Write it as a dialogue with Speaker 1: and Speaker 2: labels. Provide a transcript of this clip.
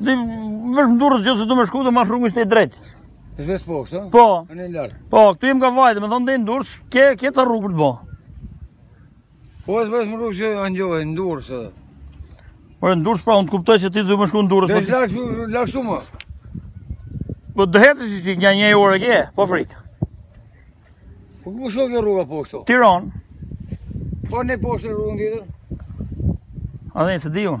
Speaker 1: Dhe
Speaker 2: veç n'Durrës gjithsesi du me shku dhe ma shkurt ishte drejt.
Speaker 1: Është veç poshtë?
Speaker 2: Po.
Speaker 1: Në një lart.
Speaker 2: Po, këtu jem ka vajtë, me thonë dhe n'Durrës, ke, ke rrugë për të bo.
Speaker 1: Po, është veç një rrugë që të çon n'Durrës edhe.
Speaker 2: Po, e n'Durrës pra, unë të kuptoj që ti do me shku n'Durrës.
Speaker 1: Dhe është larg shumë.
Speaker 2: Po, duhet që që një një orë e ke, po frikë.
Speaker 1: Po, ku shkon rruga poshtë?
Speaker 2: Tiron.
Speaker 1: Po, ne poshtë rrugë në